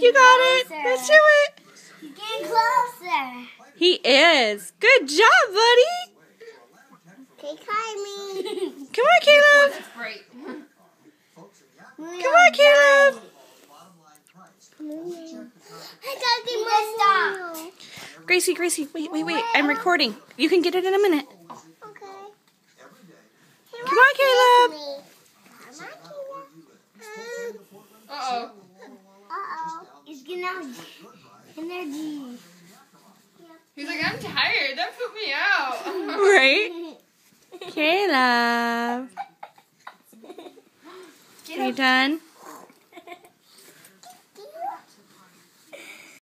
You got it. Let's do it. Getting closer. He is. Good job, buddy. Okay, climbing. Come on, Caleb. Come on, Caleb. I gotta get my stop. Gracie, Gracie, wait, wait, wait. I'm recording. You can get it in a minute. Okay. Come on, Caleb. Come on, Caleb. Uh-oh. Uh-oh. It's getting energy. Energy. He's like, I'm tired. That put me out. Right? Caleb. Get Are you done?